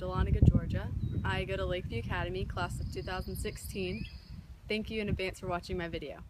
Dahlonega, Georgia. I go to Lakeview Academy, class of 2016. Thank you in advance for watching my video.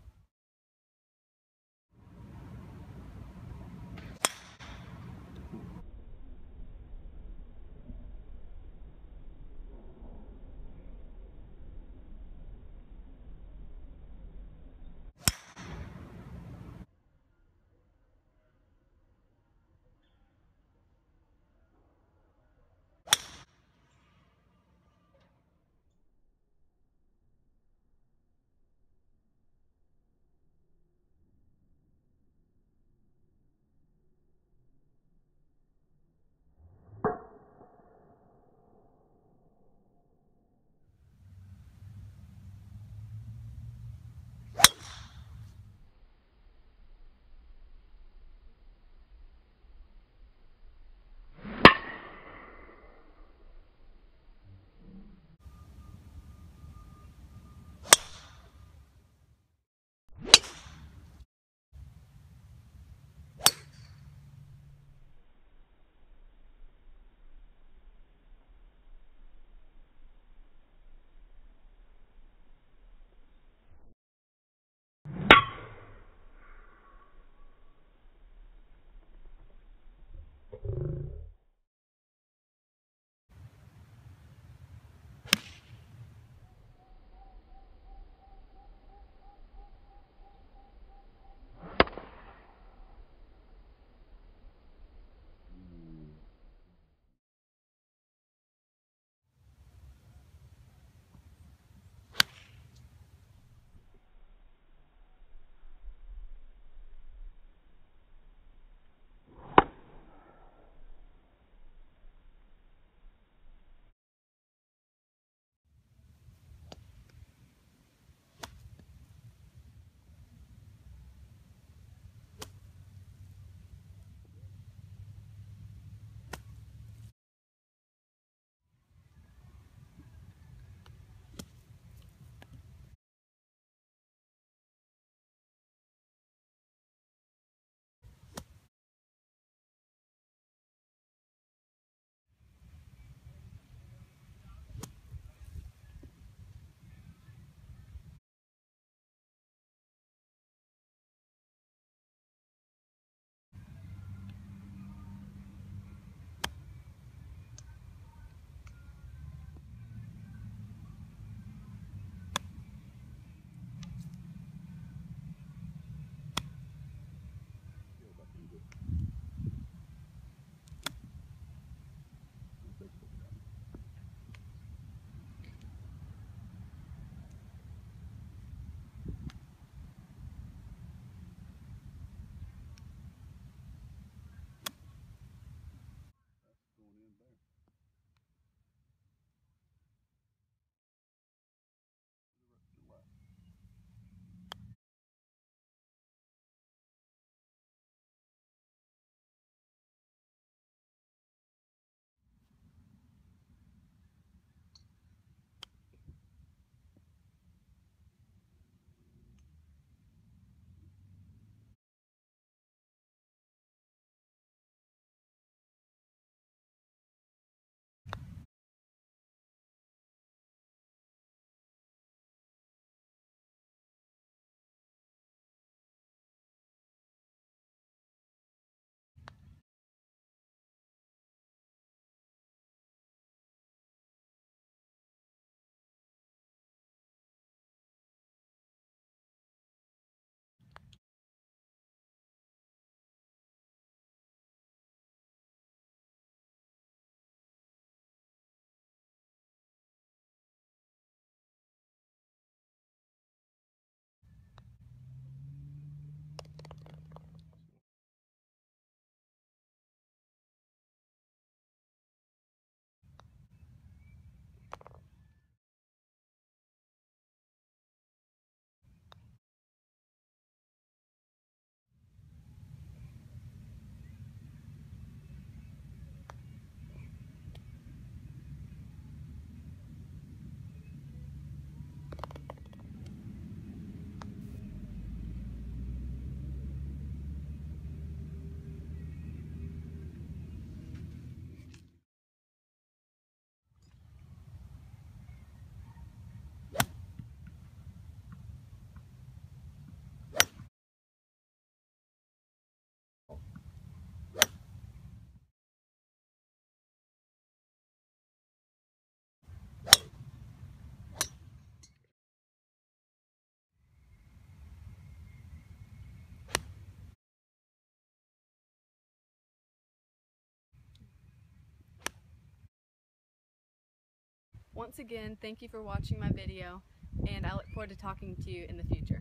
Once again, thank you for watching my video, and I look forward to talking to you in the future.